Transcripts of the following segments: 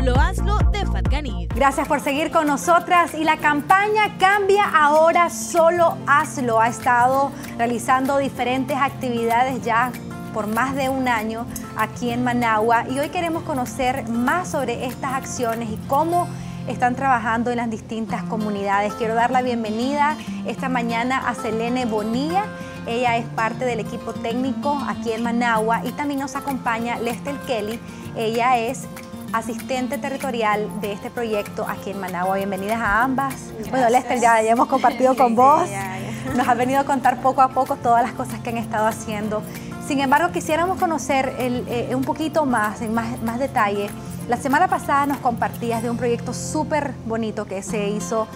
Solo Hazlo de Fatganit. Gracias por seguir con nosotras y la campaña Cambia Ahora Solo Hazlo ha estado realizando diferentes actividades ya por más de un año aquí en Managua y hoy queremos conocer más sobre estas acciones y cómo están trabajando en las distintas comunidades. Quiero dar la bienvenida esta mañana a Selene Bonilla. Ella es parte del equipo técnico aquí en Managua y también nos acompaña Lester Kelly. Ella es asistente territorial de este proyecto aquí en Managua. Bienvenidas a ambas. Bueno, Lester, ya, hemos compartido con vos. Nos ha venido a contar poco a poco todas las cosas que han estado haciendo. Sin embargo, quisiéramos conocer eh, un poquito más, en más, más detalle. La semana pasada nos compartías de un proyecto súper bonito que se hizo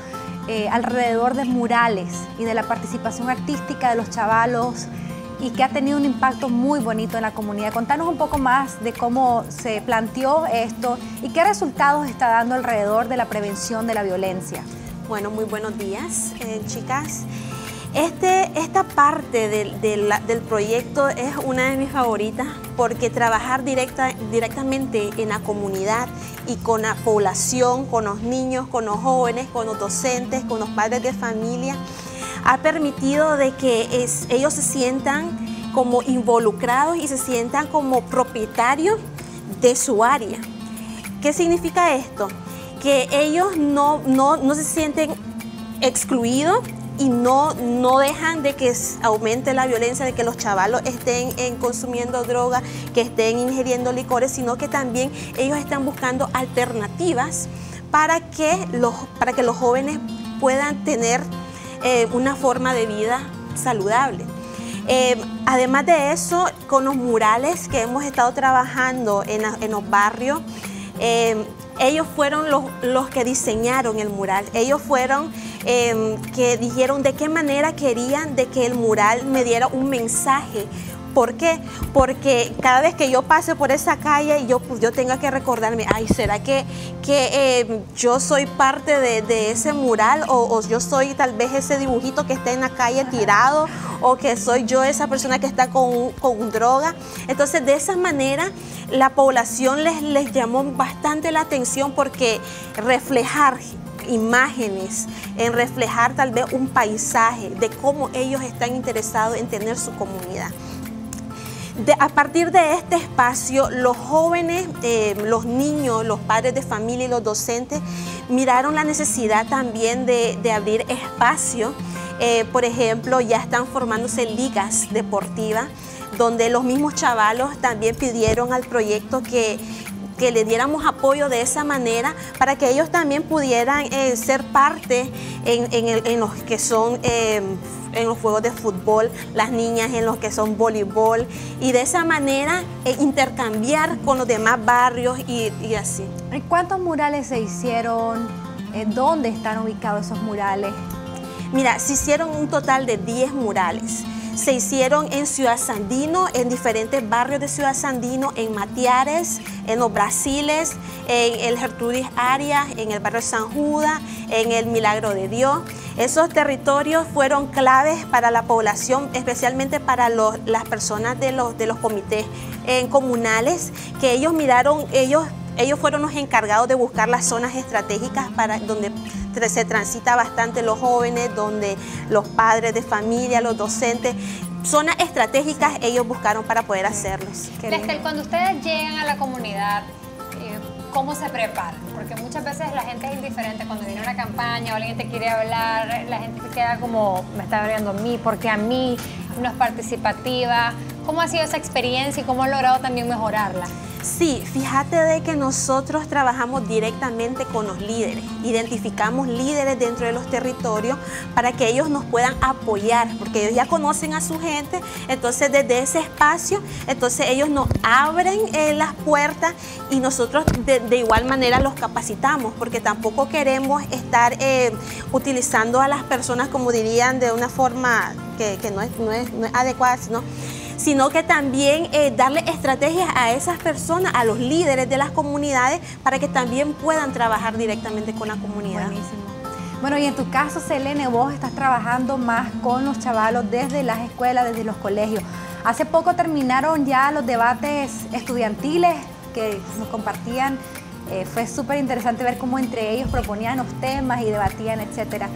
eh, alrededor de murales y de la participación artística de los chavalos y que ha tenido un impacto muy bonito en la comunidad. Contanos un poco más de cómo se planteó esto y qué resultados está dando alrededor de la prevención de la violencia. Bueno, muy buenos días, eh, chicas. Este, esta parte del, del, proyecto es una de mis favoritas porque trabajar directa, directamente en la comunidad y con la población, con los niños, con los jóvenes, con los docentes, con los padres de familia, ha permitido de que ellos se sientan como involucrados y se sientan como propietarios de su área. ¿Qué significa esto? Que ellos no, se sienten excluidos y no, dejan de que aumente la violencia, de que los chavalos estén en consumiendo droga, que estén ingiriendo licores, sino que también ellos están buscando alternativas para que los, para que los jóvenes puedan tener eh, una forma de vida saludable. Eh, además de eso, con los murales que hemos estado trabajando en, los barrios, eh, ellos fueron los, los, que diseñaron el mural. Ellos fueron que dijeron de qué manera querían de que el mural me diera un mensaje, ¿Por qué? Porque cada vez que yo pase por esa calle y yo, pues, yo tenga que recordarme, ay, ¿será que, que eh, yo soy parte de, ese mural o, yo soy tal vez ese dibujito que está en la calle tirado o que soy yo esa persona que está con, con droga? Entonces, de esa manera, la población les, les llamó bastante la atención porque reflejar imágenes, en reflejar tal vez un paisaje de cómo ellos están interesados en tener su comunidad a partir de este espacio, los jóvenes, eh, los niños, los padres de familia y los docentes miraron la necesidad también de, abrir espacio. Eh, por ejemplo, ya están formándose ligas deportivas donde los mismos chavalos también pidieron al proyecto que, le diéramos apoyo de esa manera para que ellos también pudieran eh, ser parte en, en, los que son en los juegos de fútbol, las niñas en los que son voleibol y de esa manera eh, intercambiar con los demás barrios y, así. ¿Cuántos murales se hicieron? Eh, ¿Dónde están ubicados esos murales? Mira, se hicieron un total de 10 murales se hicieron en Ciudad Sandino, en diferentes barrios de Ciudad Sandino, en Matiares, en los Brasiles, en el Gertrudis Arias, en el barrio San Judas, en el Milagro de Dios. Esos territorios fueron claves para la población, especialmente para las personas de los, de los comités eh, comunales, que ellos miraron, ellos ellos fueron los encargados de buscar las zonas estratégicas para donde se transita bastante los jóvenes, donde los padres de familia, los docentes, zonas estratégicas ellos buscaron para poder hacerlos. Lester, cuando ustedes llegan a la comunidad, eh, ¿cómo se preparan? Porque muchas veces la gente es indiferente cuando viene una campaña o alguien te quiere hablar, la gente se queda como, me está hablando a mí, porque a mí no es participativa. ¿Cómo ha sido esa experiencia y cómo han logrado también mejorarla? Sí, fíjate de que nosotros trabajamos directamente con los líderes, identificamos líderes dentro de los territorios para que ellos nos puedan apoyar, porque ellos ya conocen a su gente, entonces desde ese espacio, entonces ellos nos abren eh, las puertas y nosotros de, igual manera los capacitamos, porque tampoco queremos estar eh, utilizando a las personas, como dirían, de una forma que, no, es, no, es, no es adecuada, sino sino que también eh, darle estrategias a esas personas, a los líderes de las comunidades, para que también puedan trabajar directamente con la comunidad. Buenísimo. Bueno, y en tu caso, Selene, vos estás trabajando más con los chavalos desde las escuelas, desde los colegios. Hace poco terminaron ya los debates estudiantiles que nos compartían Eh, fue súper interesante ver cómo entre ellos proponían los temas y debatían, etcétera.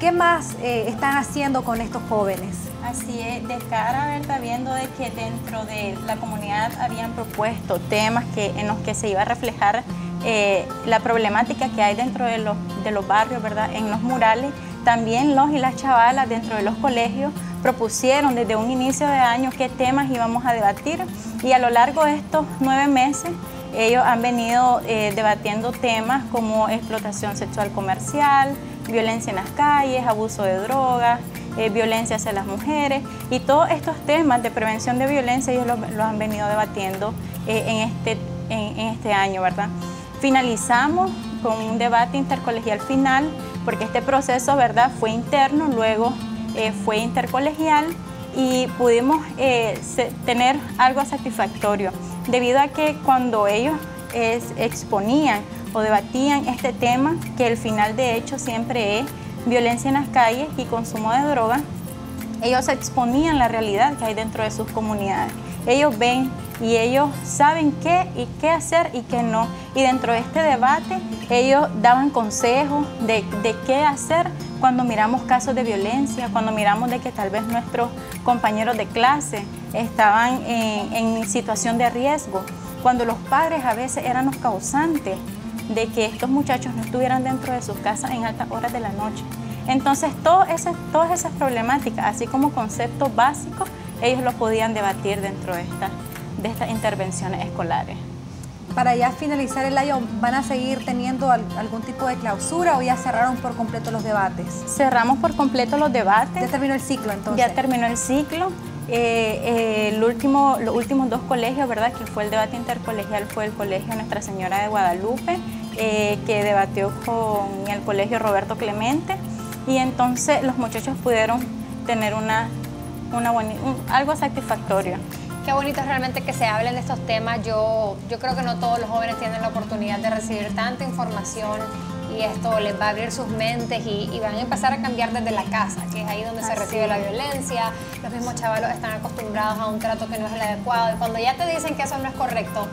¿Qué más eh, están haciendo con estos jóvenes? Así es, de cara a viendo de que dentro de la comunidad habían propuesto temas que, en los que se iba a reflejar eh, la problemática que hay dentro de los, de los barrios, ¿verdad? En los murales, también los y las chavalas dentro de los colegios propusieron desde un inicio de año qué temas íbamos a debatir y a lo largo de estos nueve meses ellos han venido eh, debatiendo temas como explotación sexual comercial, violencia en las calles, abuso de drogas, eh, violencia hacia las mujeres y todos estos temas de prevención de violencia ellos los, han venido debatiendo eh, en, este, en, este año, ¿verdad? Finalizamos con un debate intercolegial final porque este proceso, ¿verdad? Fue interno, luego fue intercolegial y pudimos tener algo satisfactorio debido a que cuando ellos exponían o debatían este tema, que el final de hecho siempre es violencia en las calles y consumo de drogas, ellos exponían la realidad que hay dentro de sus comunidades. Ellos ven y ellos saben qué y qué hacer y qué no. Y dentro de este debate ellos daban consejos de, qué hacer cuando miramos casos de violencia, cuando miramos de que tal vez nuestros compañeros de clase estaban en, situación de riesgo, cuando los padres a veces eran los causantes de que estos muchachos no estuvieran dentro de sus casas en altas horas de la noche. Entonces, todas esas problemáticas, así como conceptos básicos, ellos los podían debatir dentro de, de estas intervenciones escolares para ya finalizar el año, ¿van a seguir teniendo algún tipo de clausura o ya cerraron por completo los debates? Cerramos por completo los debates. ¿Ya terminó el ciclo entonces? Ya terminó el ciclo. Eh, eh, el último, los últimos dos colegios, ¿verdad? Que fue el debate intercolegial, fue el Colegio Nuestra Señora de Guadalupe, eh, que debatió con el Colegio Roberto Clemente. Y entonces los muchachos pudieron tener una, una algo satisfactorio qué bonito realmente que se hablen de estos temas. Yo, yo creo que no todos los jóvenes tienen la oportunidad de recibir tanta información y esto les va a abrir sus mentes y, van a empezar a cambiar desde la casa, que es ahí donde se recibe la violencia. Los mismos chavalos están acostumbrados a un trato que no es el adecuado y cuando ya te dicen que eso no es correcto,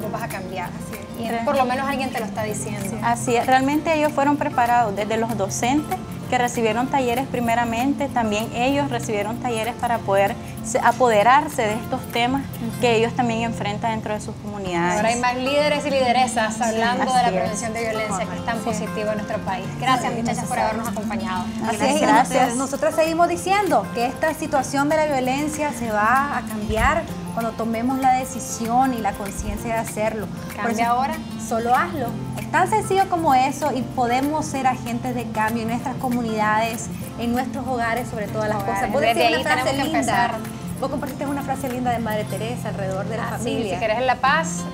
lo vas a cambiar. Y por lo menos alguien te lo está diciendo. Así es, realmente ellos fueron preparados desde los docentes que recibieron talleres primeramente, también ellos recibieron talleres para poder apoderarse de estos temas que ellos también enfrentan dentro de sus comunidades. Ahora hay más líderes y lideresas hablando de la prevención de violencia, que es tan positivo en nuestro país. Gracias muchachas por habernos acompañado. Así es, gracias. Nosotros seguimos diciendo que esta situación de la violencia se va a cambiar cuando tomemos la decisión y la conciencia de hacerlo. ¿Cambia ahora? Solo hazlo. Es tan sencillo como eso y podemos ser agentes de cambio en nuestras comunidades, en nuestros hogares, sobre todas las cosas. Vos Desde linda. Empezar. Vos compartiste una frase linda de Madre Teresa alrededor de la ah, familia. si querés la paz,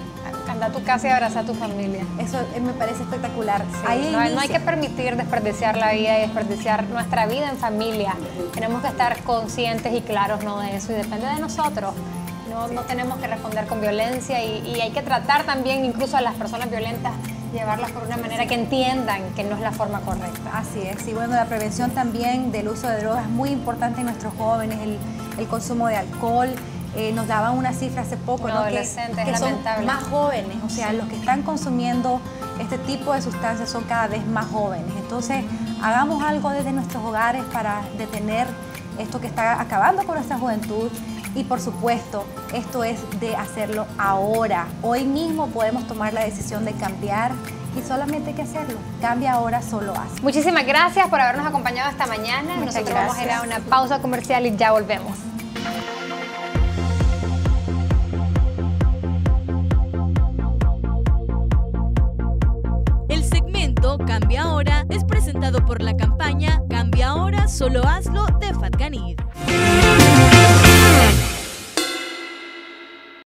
anda a tu casa y abraza a tu familia. Eso eh, me parece espectacular. no, hay que permitir desperdiciar la vida y desperdiciar nuestra vida en familia. Tenemos que estar conscientes y claros ¿no? de eso y depende de nosotros no, tenemos que responder con violencia y, hay que tratar también incluso a las personas violentas llevarlas por una manera que entiendan que no es la forma correcta. Así es, y bueno, la prevención también del uso de drogas es muy importante en nuestros jóvenes, el, consumo de alcohol. Eh, nos daban una cifra hace poco, ¿no? que, que son más jóvenes, o sea, los que están consumiendo este tipo de sustancias son cada vez más jóvenes. Entonces, hagamos algo desde nuestros hogares para detener esto que está acabando con nuestra juventud y por supuesto, esto es de hacerlo ahora. Hoy mismo podemos tomar la decisión de cambiar y solamente hay que hacerlo. Cambia ahora, solo haz. Muchísimas gracias por habernos acompañado esta mañana. Nosotros vamos a ir a una pausa comercial y ya volvemos. El segmento Cambia ahora es presentado por la campaña Cambia ahora, solo hazlo de Fatganid.